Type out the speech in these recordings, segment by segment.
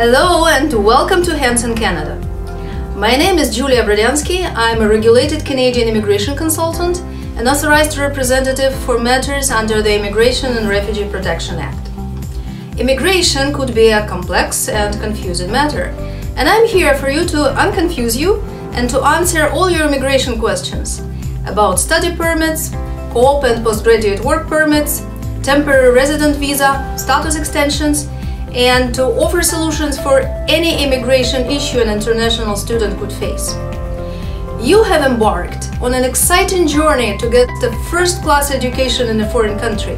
Hello and welcome to Hanson Canada. My name is Julia Brodyansky. I'm a regulated Canadian immigration consultant and authorized representative for matters under the Immigration and Refugee Protection Act. Immigration could be a complex and confusing matter, and I'm here for you to unconfuse you and to answer all your immigration questions about study permits, co-op and postgraduate work permits, temporary resident visa, status extensions, and to offer solutions for any immigration issue an international student could face. You have embarked on an exciting journey to get the first class education in a foreign country,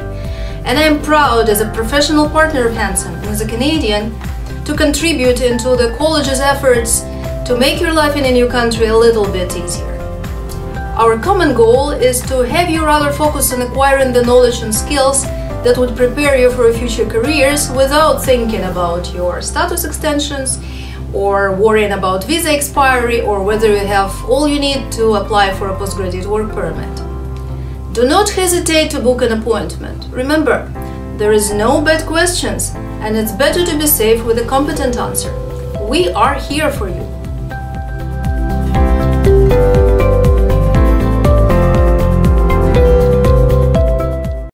and I am proud as a professional partner of Hanson as a Canadian to contribute into the college's efforts to make your life in a new country a little bit easier. Our common goal is to have you rather focus on acquiring the knowledge and skills that would prepare you for future careers without thinking about your status extensions or worrying about visa expiry or whether you have all you need to apply for a postgraduate work permit. Do not hesitate to book an appointment. Remember, there is no bad questions and it's better to be safe with a competent answer. We are here for you.